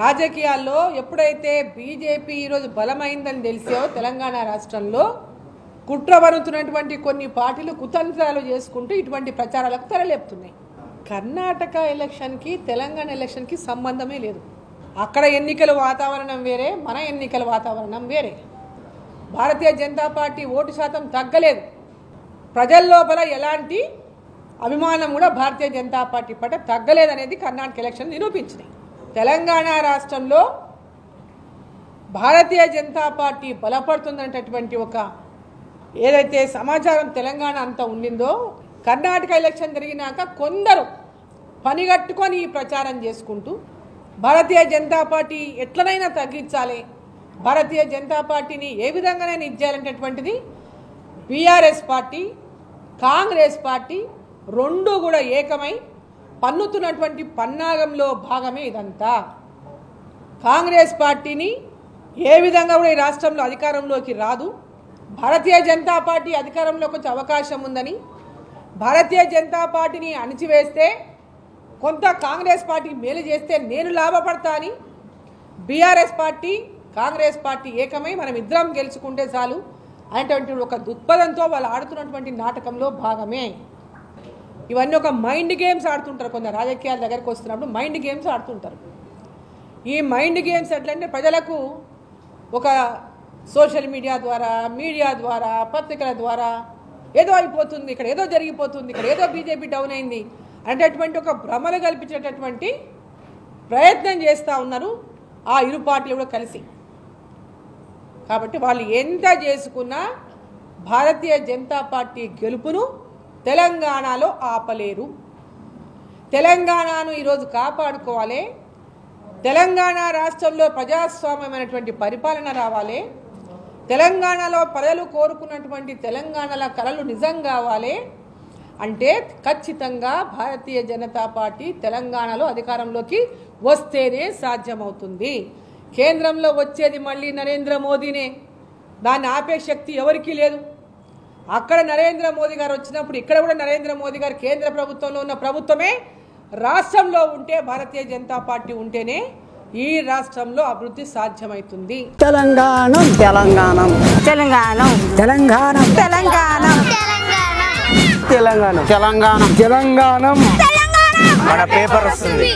రాజకీయాల్లో ఎప్పుడైతే బీజేపీ ఈరోజు బలమైందని తెలిసో తెలంగాణ రాష్ట్రంలో కుట్రవరుతున్నటువంటి కొన్ని పార్టీలు కుతంత్రాలు చేసుకుంటూ ఇటువంటి ప్రచారాలకు తెరలేపుతున్నాయి. కర్ణాటక ఎలక్షన్కి తెలంగాణ ఎలక్షన్కి సంబంధమే లేదు. అక్కడ ఎన్నికల వాతావరణం వేరే మన ఎన్నికల వాతావరణం వేరే. భారతీయ జనతా పార్టీ ఓటు శాతం తగ్గలేదు. ప్రజల లోపల ఎలాంటి అభిమానం కూడా భారతీయ జనతా పార్టీ పట్ల తగ్గలేదనేది కర్ణాటక ఎలక్షన్ నిరూపించినాయి తెలంగాణ రాష్ట్రంలో భారతీయ జనతా పార్టీ బలపడుతుందనేటటువంటి ఒక ఏదైతే సమాచారం తెలంగాణ అంతా ఉండిందో కర్ణాటక ఎలక్షన్ జరిగినాక కొందరు పనిగట్టుకొని ఈ ప్రచారం చేసుకుంటూ భారతీయ జనతా పార్టీ ఎట్లనైనా తగ్గించాలి భారతీయ జనతా పార్టీని ఏ విధంగానైనా ఇచ్చేయాలనేటటువంటిది బీఆర్ఎస్ పార్టీ కాంగ్రెస్ పార్టీ రెండు కూడా ఏకమై పన్నుతున్నటువంటి పన్నాగంలో భాగమే ఇదంతా. కాంగ్రెస్ పార్టీని ఏ విధంగా కూడా ఈ రాష్ట్రంలో అధికారంలోకి రాదు. భారతీయ జనతా పార్టీ అధికారంలోకి వచ్చే అవకాశం ఉందని భారతీయ జనతా పార్టీని అణిచివేస్తే కొంత కాంగ్రెస్ పార్టీకి మేలు చేస్తే నేను లాభపడతా అని బీఆర్ఎస్ పార్టీ కాంగ్రెస్ పార్టీ ఏకమై మనం ఇద్దరం గెలుచుకుంటే చాలు అనేటువంటి ఒక దృక్పథంతో వాళ్ళు ఆడుతున్నటువంటి నాటకంలో భాగమే. ఇవన్నీ ఒక మైండ్ గేమ్స్ ఆడుతుంటారు కొందరు. రాజకీయాల దగ్గరకు వస్తున్నప్పుడు మైండ్ గేమ్స్ ఆడుతుంటారు. ఈ మైండ్ గేమ్స్ ఎట్లంటే ప్రజలకు ఒక సోషల్ మీడియా ద్వారా మీడియా ద్వారా పత్రికల ద్వారా ఏదో అయిపోతుంది ఇక్కడ ఏదో జరిగిపోతుంది ఇక్కడ ఏదో బీజేపీ డౌన్ అయింది అనేటటువంటి ఒక భ్రమలు కల్పించేటటువంటి ప్రయత్నం చేస్తూ ఉన్నారు ఆ ఇరు పార్టీలు కూడా కలిసి. కాబట్టి వాళ్ళు ఎంత చేసుకున్నా భారతీయ జనతా పార్టీ గెలుపును తెలంగాణలో ఆపలేరు. తెలంగాణను ఈరోజు కాపాడుకోవాలి. తెలంగాణ రాష్ట్రంలో ప్రజాస్వామ్యమైనటువంటి పరిపాలన రావాలి. తెలంగాణలో ప్రజలు కోరుకున్నటువంటి తెలంగాణల కళలు నిజం కావాలి. అంటే ఖచ్చితంగా భారతీయ జనతా పార్టీ తెలంగాణలో అధికారంలోకి వస్తేనే సాధ్యమవుతుంది. కేంద్రంలో వచ్చేది మళ్ళీ నరేంద్ర మోదీనే. దాన్ని ఆపే శక్తి ఎవరికీ లేదు. అక్కడ నరేంద్ర మోదీ గారు వచ్చినప్పుడు ఇక్కడ కూడా నరేంద్ర మోదీ గారు కేంద్ర ప్రభుత్వంలో ఉన్న ప్రభుత్వమే రాష్ట్రంలో ఉంటే భారతీయ జనతా పార్టీ ఉంటేనే ఈ రాష్ట్రంలో అభివృద్ధి సాధ్యమవుతుంది తెలంగాణం. తెలంగాణం. తెలంగాణ. తెలంగాణం. తెలంగాణ. తెలంగాణం. తెలంగాణ. తెలంగాణం. మన పేపర్ వస్తుంది.